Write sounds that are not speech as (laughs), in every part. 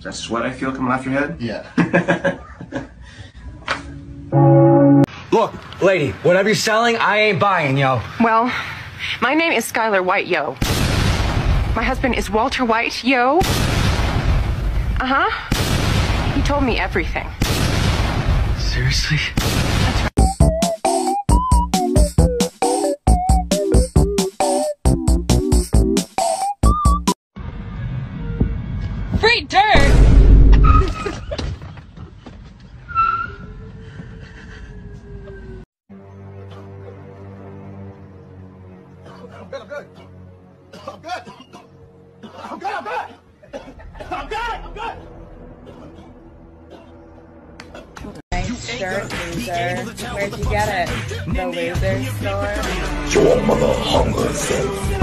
Is that sweat I feel coming off your head? Yeah. (laughs) Look, lady, whatever you're selling, I ain't buying, yo. Well, my name is Skyler White, yo. My husband is Walter White, yo. Uh huh. He told me everything. Seriously? Free dirt! I'm good. I'm good. I'm good. I'm good. I'm good. I'm good. Nice shirt, loser. Where'd you get it? The loser store? Your mother hunger self.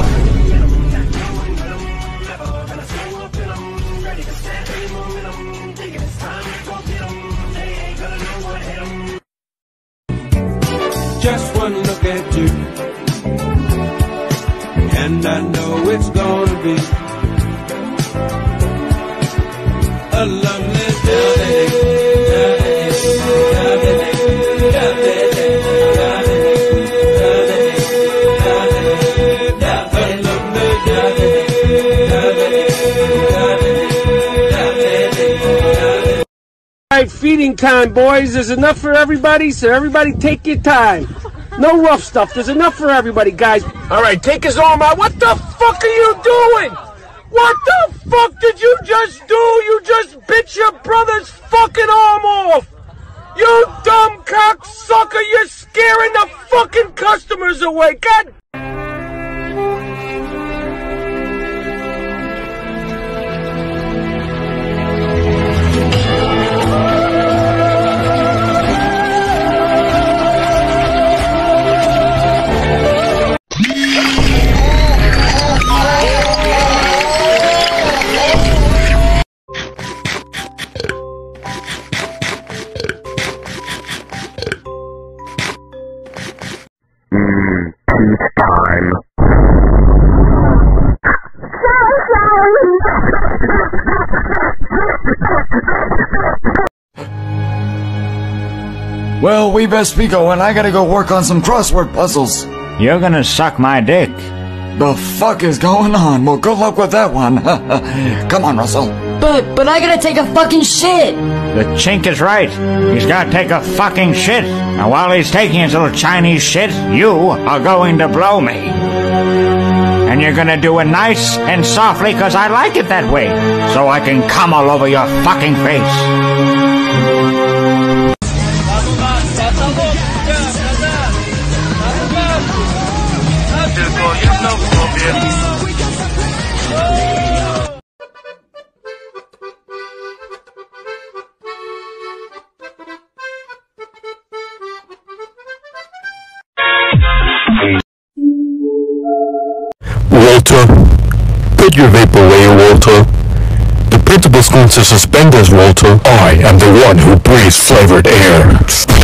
Just one look at you, and I know it's gonna be a feeding time, boys. There's enough for everybody, so everybody take your time. No rough stuff. There's enough for everybody, guys. All right, take his arm out. What the fuck are you doing? What the fuck did you just do? You just bit your brother's fucking arm off. You dumb cocksucker. You're scaring the fucking customers away. God Well, we best be going. I gotta go work on some crossword puzzles. You're gonna suck my dick. The fuck is going on? Well, good luck with that one. (laughs) Come on, Russell. But, but I gotta take a fucking shit! The chink is right. He's gotta take a fucking shit. And while he's taking his little Chinese shit, you are going to blow me. And you're gonna do it nice and softly because I like it that way. So I can come all over your fucking face. Walter, put your vape away, Walter. The principal's going to suspend us, Walter. I am the one who breathes flavored air.